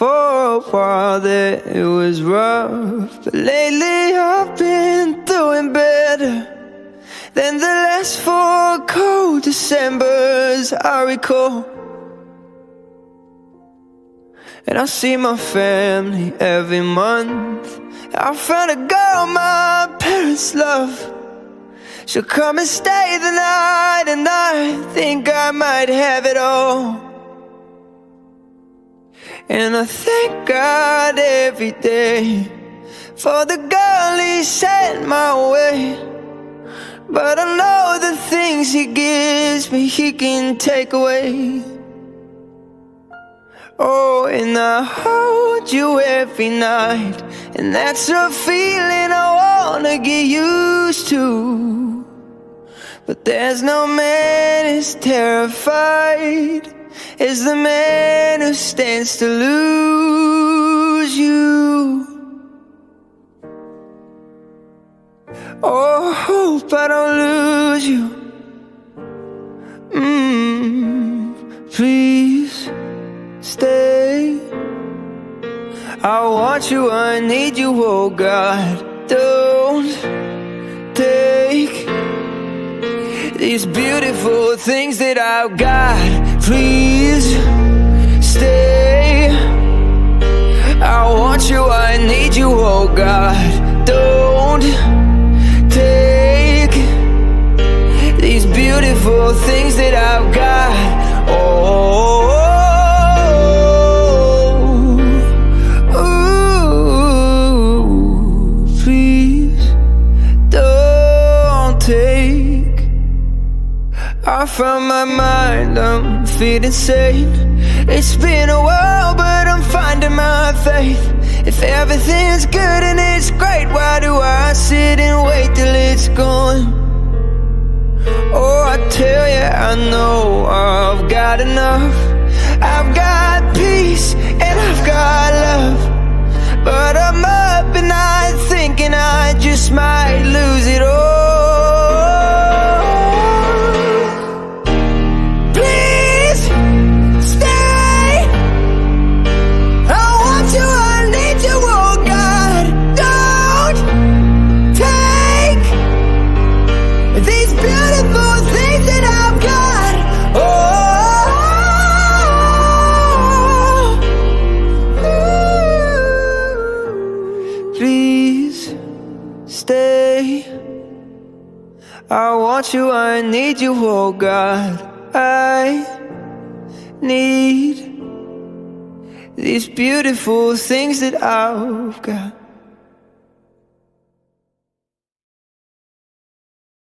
For a while there it was rough. But lately I've been doing better Than the last four cold Decembers I recall. And I see my family every month. I found a girl my parents love. She'll come and stay the night And I think I might have it all and I thank God every day For the girl he sent my way. But I know the things he gives me He can take away. Oh, and I hold you every night. And that's a feeling I wanna get used to. But there's no man as terrified is the man who stands to lose you. Oh, hope I don't lose you. Mm, please stay. I want you, I need you, oh God. Don't take these beautiful things that I've got please stay. I want you, I need you, oh God. Don't take These beautiful things that I've got I found my mind, I'm feeling sane It's been a while but I'm finding my faith. If everything's good and it's great Why do I sit and wait till it's gone? Oh, I tell you, I know I've got enough. I've got peace and I've got love. But I'm up at night stay. I want you, I need you, oh God. I need These beautiful things that I've got